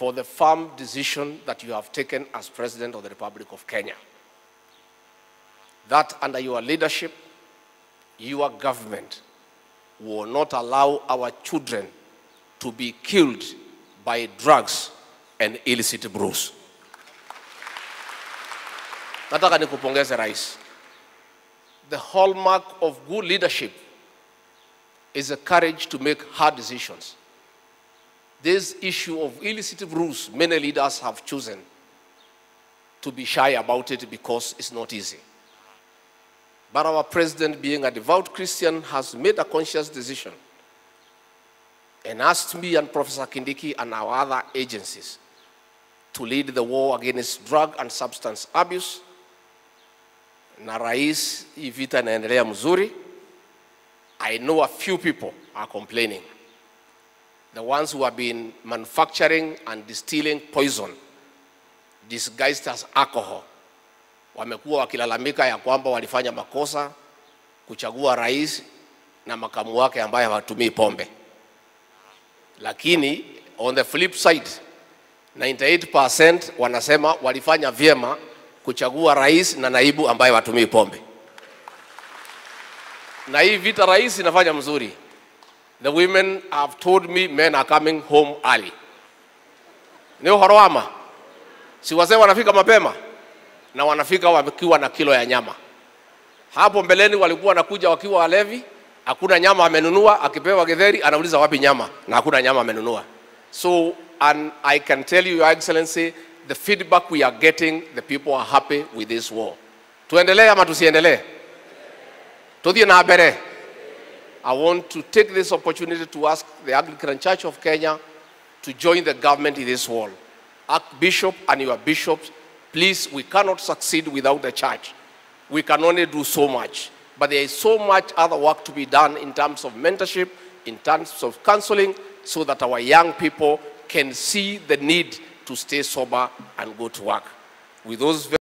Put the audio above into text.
for the firm decision that you have taken as President of the Republic of Kenya. That under your leadership, your government will not allow our children to be killed by drugs and illicit brews. Nataka nikupongeze rais. The hallmark of good leadership is the courage to make hard decisions. This issue of illicit brews, many leaders have chosen to be shy about it because it's not easy. But our president, being a devout Christian, has made a conscious decision and asked me and Professor Kindiki and our other agencies to lead the war against drug and substance abuse. Na rais, hii vita mzuri. I know a few people are complaining. The ones who have been manufacturing and distilling poison disguised as alcohol wamekuwa wakilalamika ya kwamba walifanya makosa kuchagua rais na makamu wake ambaye hawatumii pombe, lakini on the flip side 98% wanasema walifanya vyema kuchagua rais na naibu ambaye hawatumii pombe. Na hii vita rais inafanya mzuri. The women have told me men are coming home early. Ni uhoro wama, si wazee wanafika mapema na wanafika wakiwa na kilo ya nyama. Hapo mbeleni walikuwa wanakuja wakiwa walevi, hakuna nyama amenunua, akipewa githeri anauliza wapi nyama, na hakuna nyama amenunua. So and I can tell you your excellency the feedback we are getting the people are happy with this war. Tuendelee ama tusiendelee? Tuthie na mbere. I want to take this opportunity to ask the Anglican Church of Kenya to join the government in this war. Archbishop and your bishops Please, we cannot succeed without the church. We can only do so much. But there is so much other work to be done in terms of mentorship, in terms of counseling, so that our young people can see the need to stay sober and go to work. With those